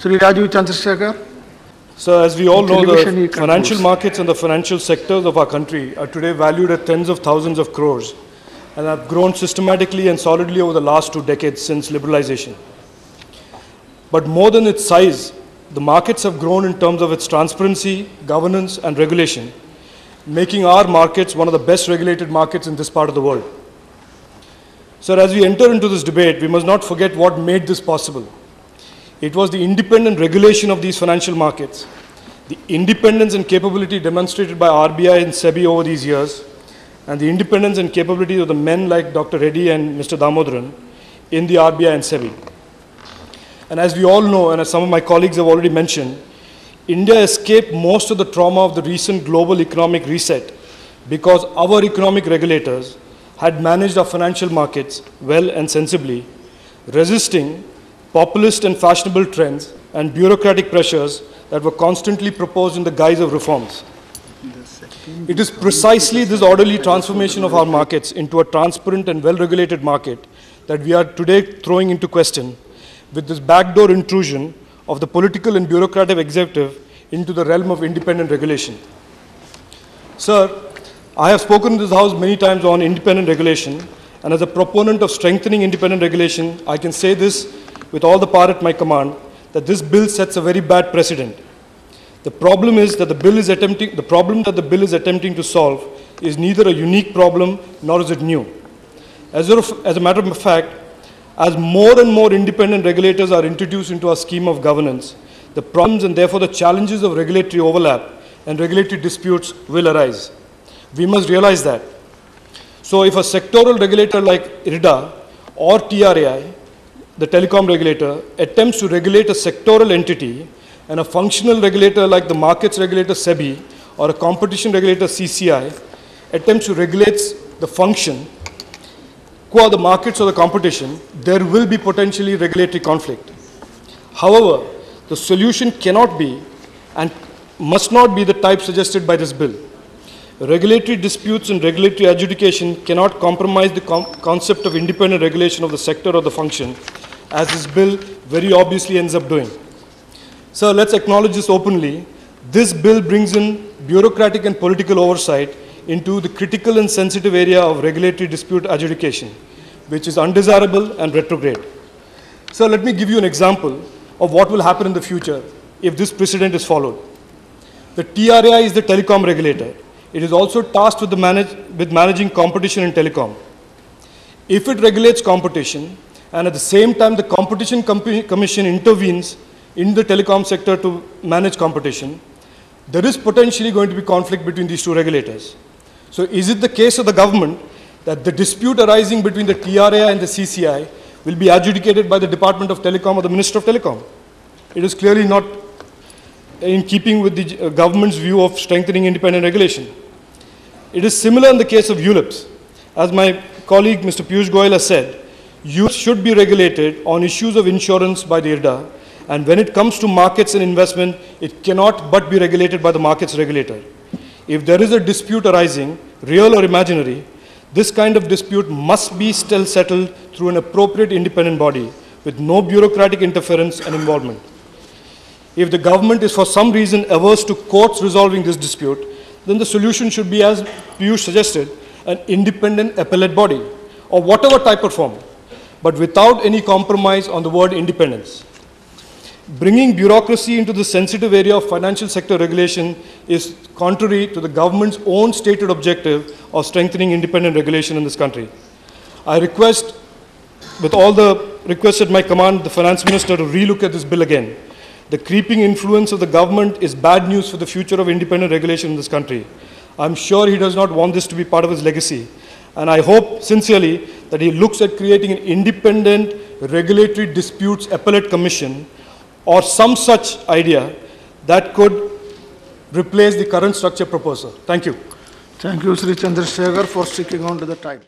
Sri Rajeev Chandrasekhar. So as we all know, the financial markets and the financial sectors of our country are today valued at tens of thousands of crores and have grown systematically and solidly over the last two decades since liberalization. But more than its size, the markets have grown in terms of its transparency, governance, and regulation, making our markets one of the best regulated markets in this part of the world. Sir, as we enter into this debate, we must not forget what made this possible. It was the independent regulation of these financial markets, the independence and capability demonstrated by RBI and SEBI over these years, and the independence and capability of the men like Dr. Reddy and Mr. Damodaran in the RBI and SEBI. And as we all know, and as some of my colleagues have already mentioned, India escaped most of the trauma of the recent global economic reset because our economic regulators had managed our financial markets well and sensibly, resisting populist and fashionable trends and bureaucratic pressures that were constantly proposed in the guise of reforms. It is precisely this orderly transformation of our markets into a transparent and well regulated market that we are today throwing into question with this backdoor intrusion of the political and bureaucratic executive into the realm of independent regulation. Sir, I have spoken in this House many times on independent regulation, and as a proponent of strengthening independent regulation, I can say this with all the power at my command that this bill sets a very bad precedent. The problem is that the bill is attempting, the problem that the bill is attempting to solve is neither a unique problem nor is it new. As a, as a matter of fact, as more and more independent regulators are introduced into our scheme of governance, the problems and therefore the challenges of regulatory overlap and regulatory disputes will arise. We must realize that. So if a sectoral regulator like IRDA or TRAI, the telecom regulator, attempts to regulate a sectoral entity and a functional regulator like the markets regulator SEBI or a competition regulator CCI attempts to regulate the function qua the markets or the competition, there will be potentially regulatory conflict. However, the solution cannot be and must not be the type suggested by this bill. Regulatory disputes and regulatory adjudication cannot compromise the com- concept of independent regulation of the sector or the function, as this bill very obviously ends up doing. Sir, let's acknowledge this openly. This bill brings in bureaucratic and political oversight into the critical and sensitive area of regulatory dispute adjudication, which is undesirable and retrograde. So let me give you an example of what will happen in the future if this precedent is followed. The TRAI is the telecom regulator. It is also tasked with, the manage, with managing competition in telecom. If it regulates competition, and at the same time the Competition Com- Commission intervenes in the telecom sector to manage competition, there is potentially going to be conflict between these two regulators. So is it the case of the government that the dispute arising between the TRAI and the CCI will be adjudicated by the Department of Telecom or the Minister of Telecom? It is clearly not in keeping with the uh, government's view of strengthening independent regulation. It is similar in the case of ULIPs. As my colleague Mr. Piyush Goyal has said, ULIPs should be regulated on issues of insurance by the IRDA, and when it comes to markets and investment, it cannot but be regulated by the markets regulator. If there is a dispute arising, real or imaginary, this kind of dispute must be still settled through an appropriate independent body with no bureaucratic interference and involvement. If the government is for some reason averse to courts resolving this dispute, then the solution should be, as Piyush suggested, an independent appellate body, or whatever type or form, but without any compromise on the word independence. Bringing bureaucracy into the sensitive area of financial sector regulation is contrary to the government's own stated objective of strengthening independent regulation in this country. I request, with all the requests at my command, the finance minister to relook at this bill again. The creeping influence of the government is bad news for the future of independent regulation in this country. I'm sure he does not want this to be part of his legacy. And I hope sincerely that he looks at creating an independent regulatory disputes appellate commission or some such idea that could replace the current structure proposal. Thank you. Thank you, Sri Chandrasekhar, for sticking on to the time.